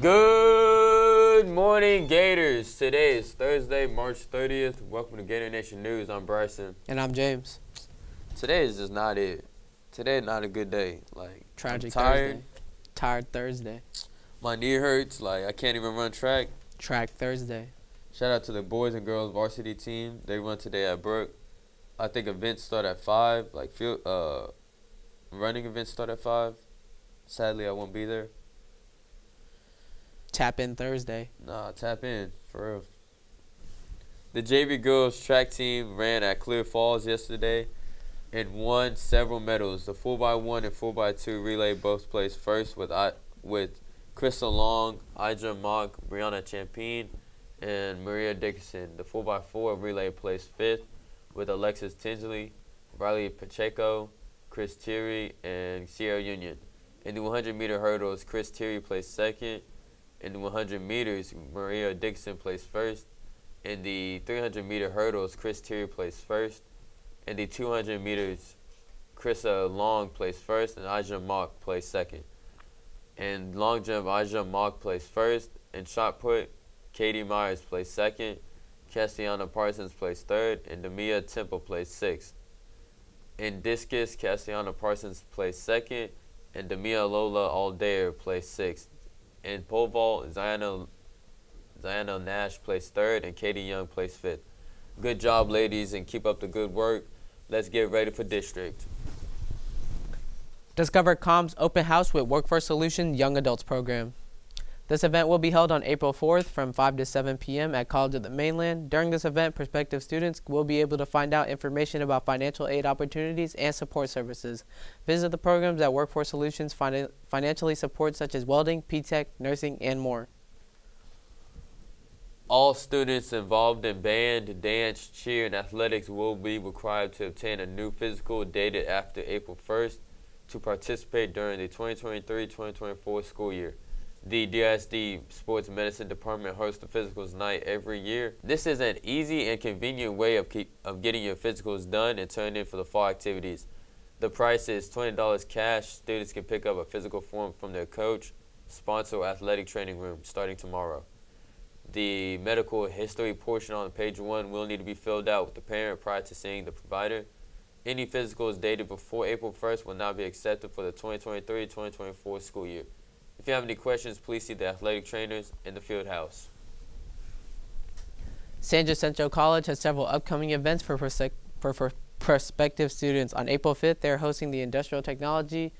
Good morning, Gators. Today is Thursday, March 30th. Welcome to Gator Nation News. I'm Bryson. And I'm James. Today is just not it. Today is not a good day. Like Tragic I'm tired. Thursday. Tired Thursday. My knee hurts. Like I can't even run track. Track Thursday. Shout out to the boys and girls varsity team. They run today at Brook. I think events start at five. Like field, uh, running events start at five. Sadly, I won't be there. Tap in Thursday. Nah, tap in for real. The JV girls track team ran at Clear Falls yesterday and won several medals. The 4x1 and 4x2 relay both placed first with I, with Crystal Long, Ija Mock, Brianna Champine, and Maria Dickinson. The 4x4 relay placed fifth with Alexis Tinsley, Riley Pacheco, Chris Thierry, and Sierra Union. In the 100 meter hurdles, Chris Thierry placed second. In the 100 meters, Maria Dixon placed first. In the 300 meter hurdles, Chris Terry placed first. In the 200 meters, Chrissa Long placed first, and Aja Mock placed second. In long jump, Aja Mock placed first. In shot put, Katie Myers placed second. Cassiana Parsons placed third, and Demia Temple placed sixth. In discus, Cassiana Parsons placed second, and Demia Lola Aldair placed sixth. In pole vault, Ziona Nash placed third, and Katie Young placed fifth. Good job, ladies, and keep up the good work. Let's get ready for district. Discover Com's open house with Workforce Solution Young Adults program. This event will be held on April 4th from 5 to 7 p.m. at College of the Mainland. During this event, prospective students will be able to find out information about financial aid opportunities and support services. Visit the programs that Workforce Solutions fin financially support such as welding, P-Tech, nursing, and more. All students involved in band, dance, cheer, and athletics will be required to obtain a new physical dated after April 1st to participate during the 2023-2024 school year. The DSD Sports Medicine Department hosts the physicals night every year. This is an easy and convenient way of, keep, of getting your physicals done and turned in for the fall activities. The price is $20 cash. Students can pick up a physical form from their coach, sponsor, athletic training room starting tomorrow. The medical history portion on page one will need to be filled out with the parent prior to seeing the provider. Any physicals dated before April 1st will not be accepted for the 2023-2024 school year. If you have any questions, please see the athletic trainers in the field house. San Jacinto College has several upcoming events for, for, for prospective students. On April 5th, they're hosting the Industrial Technology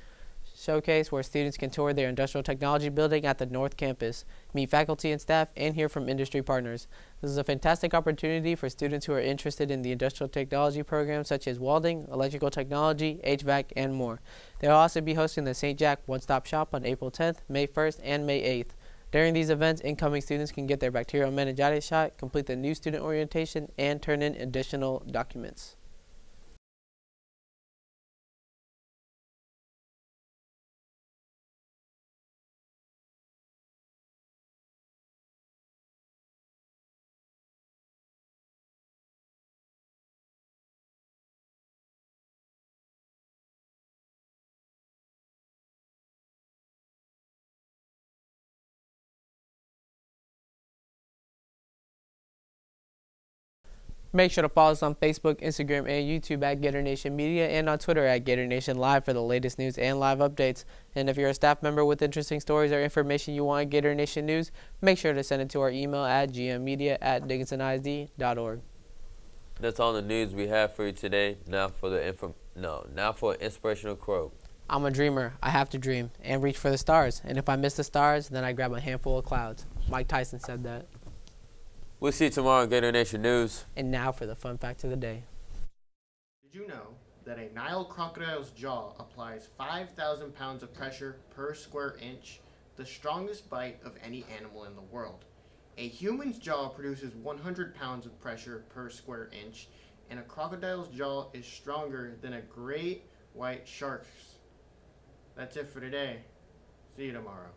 Showcase where students can tour their industrial technology building at the North Campus, meet faculty and staff, and hear from industry partners. This is a fantastic opportunity for students who are interested in the industrial technology programs such as welding, electrical technology, HVAC, and more. They'll also be hosting the San Jac One Stop Shop on April 10th, May 1st, and May 8th. During these events, incoming students can get their bacterial meningitis shot, complete the new student orientation, and turn in additional documents. Make sure to follow us on Facebook, Instagram, and YouTube at Gator Nation Media and on Twitter at Gator Nation Live for the latest news and live updates. And if you're a staff member with interesting stories or information you want in Gator Nation News, make sure to send it to our email at gmmedia at dickinsonisd.org. That's all the news we have for you today. Now for the info no, now for an inspirational quote. I'm a dreamer. I have to dream and reach for the stars. And if I miss the stars, then I grab a handful of clouds. Mike Tyson said that. We'll see you tomorrow on Gator Nation News. And now for the fun fact of the day. Did you know that a Nile crocodile's jaw applies 5,000 pounds of pressure per square inch, the strongest bite of any animal in the world? A human's jaw produces 100 pounds of pressure per square inch, and a crocodile's jaw is stronger than a great white shark's. That's it for today. See you tomorrow.